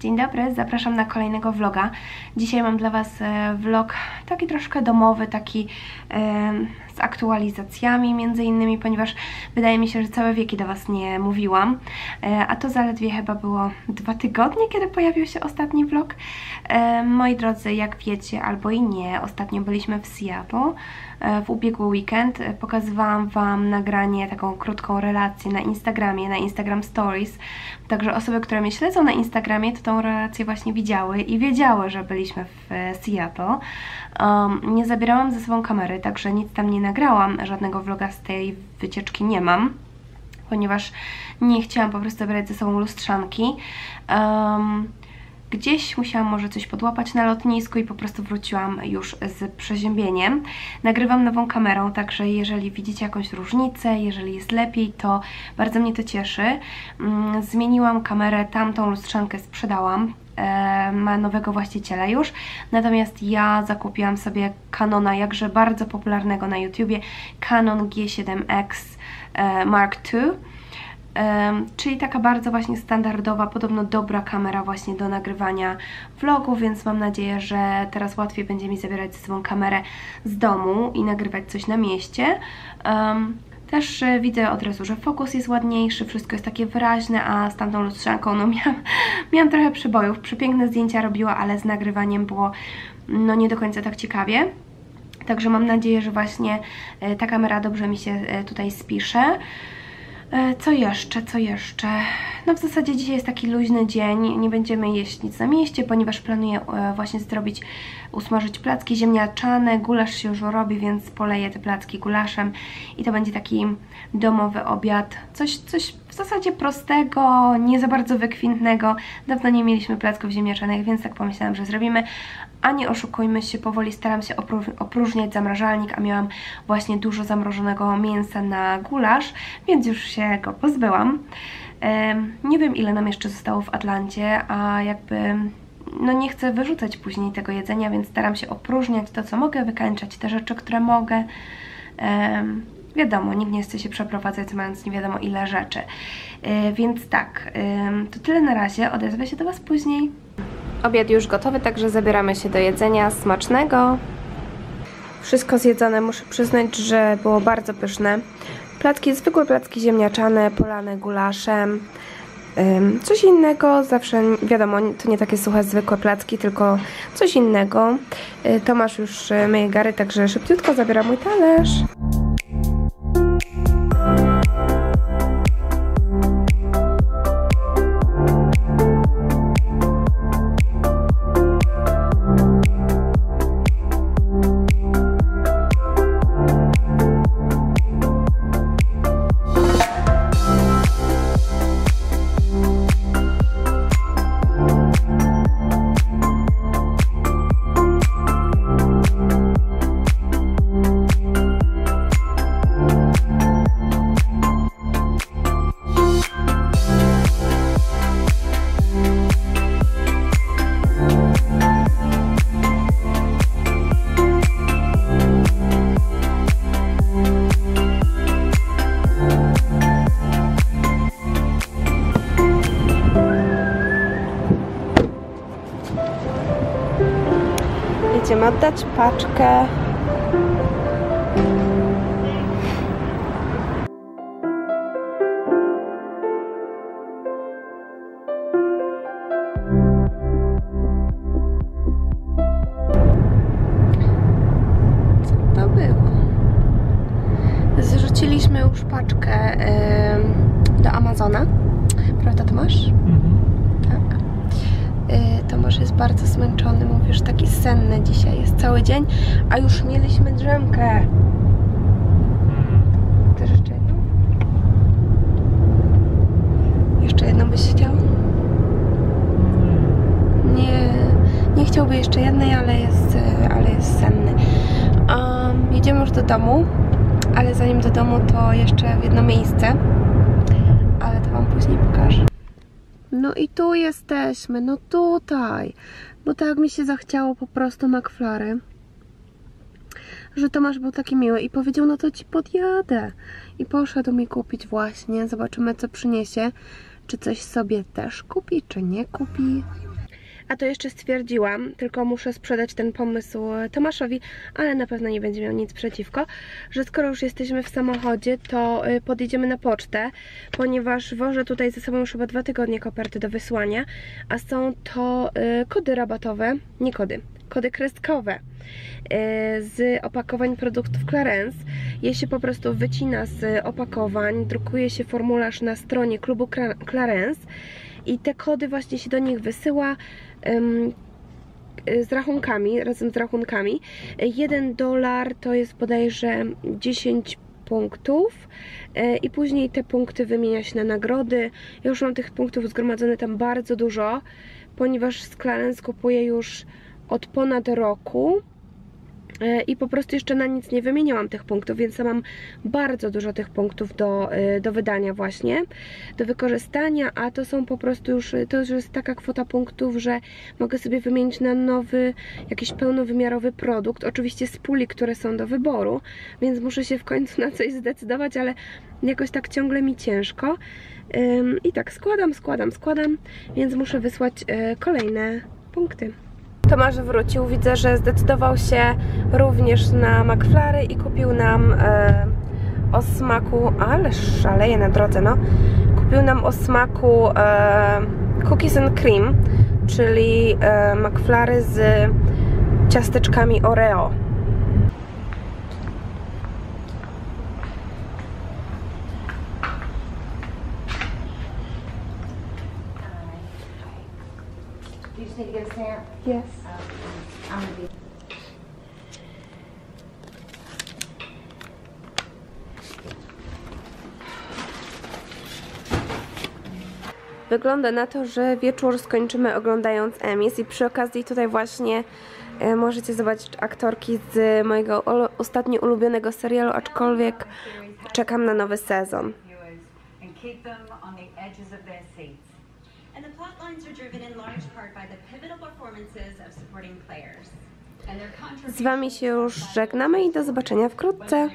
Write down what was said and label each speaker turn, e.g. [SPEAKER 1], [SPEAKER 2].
[SPEAKER 1] Dzień dobry, zapraszam na kolejnego vloga. Dzisiaj mam dla Was e, vlog taki troszkę domowy, taki e, z aktualizacjami między innymi, ponieważ wydaje mi się, że całe wieki do Was nie mówiłam, e, a to zaledwie chyba było dwa tygodnie, kiedy pojawił się ostatni vlog. E, moi drodzy, jak wiecie albo i nie, ostatnio byliśmy w Seattle e, w ubiegły weekend. Pokazywałam Wam nagranie, taką krótką relację na Instagramie, na Instagram Stories. Także osoby, które mnie śledzą na Instagramie, to tą relację właśnie widziały i wiedziały, że byliśmy w Seattle. Um, nie zabierałam ze sobą kamery, także nic tam nie nagrałam, żadnego vloga z tej wycieczki nie mam ponieważ nie chciałam po prostu brać ze sobą lustrzanki. Um, gdzieś musiałam może coś podłapać na lotnisku i po prostu wróciłam już z przeziębieniem. Nagrywam nową kamerą, także jeżeli widzicie jakąś różnicę, jeżeli jest lepiej, to bardzo mnie to cieszy. Mm, Zmieniłam kamerę, tamtą lustrzankę sprzedałam, ma nowego właściciela już, natomiast ja zakupiłam sobie Canona, jakże bardzo popularnego na YouTubie, Canon G7X e, Mark II. Em, czyli taka bardzo właśnie standardowa, podobno dobra kamera właśnie do nagrywania vlogów, więc mam nadzieję, że teraz łatwiej będzie mi zabierać ze sobą kamerę z domu i nagrywać coś na mieście. Em, też e, widzę od razu, że fokus jest ładniejszy, wszystko jest takie wyraźne, a z tamtą lustrzanką no miałam, miałam trochę przybojów. Przepiękne zdjęcia robiła, ale z nagrywaniem było no nie do końca tak ciekawie. Także mam nadzieję, że właśnie e, ta kamera dobrze mi się e, tutaj spisze. Co jeszcze, co jeszcze? No w zasadzie dzisiaj jest taki luźny dzień, nie będziemy jeść nic na mieście, ponieważ planuję e, właśnie zrobić, usmażyć placki ziemniaczane, gulasz się już robi, więc poleję te placki gulaszem i to będzie taki domowy obiad, coś, coś w zasadzie prostego, nie za bardzo wykwintnego. Dawno nie mieliśmy placków ziemniaczanych, więc tak pomyślałam, że zrobimy, a nie oszukujmy się, powoli staram się opró- opróżniać zamrażalnik, a miałam właśnie dużo zamrożonego mięsa na gulasz, więc już się go pozbyłam. Nie wiem ile nam jeszcze zostało w Atlancie, a jakby no nie chcę wyrzucać później tego jedzenia, więc staram się opróżniać to co mogę, wykańczać te rzeczy, które mogę. Wiadomo, nikt nie chce się przeprowadzać mając nie wiadomo ile rzeczy. E, więc tak, to tyle na razie, odezwę się do Was później. Obiad już gotowy, także zabieramy się do jedzenia smacznego. Wszystko zjedzone, muszę przyznać, że było bardzo pyszne. Placki, zwykłe placki ziemniaczane, polane gulaszem. Coś innego, zawsze wiadomo, to nie takie suche, zwykłe placki, tylko coś innego. Y, Tomasz już y, myje gary, także szybciutko zabiera mój talerz. Oddać paczkę. Co to było? Zrzuciliśmy już paczkę em, do Amazona. Prawda, Tomasz? Tak. Tomasz jest bardzo zmęczony, mówisz, taki senny dzisiaj jest cały dzień, a już mieliśmy drzemkę. Też jeszcze jedną? Jeszcze jedną byś chciał? Nie, nie chciałby jeszcze jednej, ale jest, ale jest senny. Um, jedziemy już do domu, ale zanim do domu to jeszcze w jedno miejsce, ale to Wam później pokażę. No i tu jesteśmy, no tutaj. Bo tak mi się zachciało po prostu McFlurry. Że Tomasz był taki miły i powiedział, no to ci podjadę. I poszedł mi kupić właśnie. Zobaczymy, co przyniesie. Czy coś sobie też kupi, czy nie kupi. A to jeszcze stwierdziłam, tylko muszę sprzedać ten pomysł Tomaszowi, ale na pewno nie będzie miał nic przeciwko, że skoro już jesteśmy w samochodzie, to y, podjedziemy na pocztę, ponieważ wożę tutaj ze sobą już chyba dwa tygodnie koperty do wysłania, a są to y, kody rabatowe, nie kody, kody kreskowe y, z opakowań produktów Clarence. Je się po prostu wycina z opakowań, drukuje się formularz na stronie klubu Cla- Clarence i te kody właśnie się do nich wysyła y, z rachunkami, razem z rachunkami. 1 dolar to jest bodajże 10 punktów y, i później te punkty wymienia się na nagrody. Ja już mam tych punktów zgromadzone tam bardzo dużo, ponieważ z Clarence kupuję już od ponad roku E, i po prostu jeszcze na nic nie wymieniałam tych punktów, więc ja mam bardzo dużo tych punktów do, e, do wydania właśnie, do wykorzystania, a to są po prostu już, to już jest taka kwota punktów, że mogę sobie wymienić na nowy, jakiś pełnowymiarowy produkt, oczywiście z puli, które są do wyboru, więc muszę się w końcu na coś zdecydować, ale jakoś tak ciągle mi ciężko. I tak składam, składam, składam, więc muszę wysłać e, kolejne punkty. Tomasz wrócił, widzę, że zdecydował się również na McFlary i kupił nam e, o smaku, ale szaleje na drodze, no. Kupił nam o smaku e, cookies and cream, czyli e, McFlary z ciasteczkami Oreo.
[SPEAKER 2] You just need to get a stamp?
[SPEAKER 1] Yes.
[SPEAKER 2] I'm gonna be.
[SPEAKER 1] Wygląda na to, że wieczór skończymy oglądając Emis i przy okazji tutaj właśnie e, możecie zobaczyć aktorki z mojego ostatnio ulubionego serialu, aczkolwiek czekam na nowy sezon.
[SPEAKER 3] And the
[SPEAKER 4] plot lines are driven in large part by the pivotal performances of supporting players.
[SPEAKER 1] Z Wami się już żegnamy i do zobaczenia wkrótce.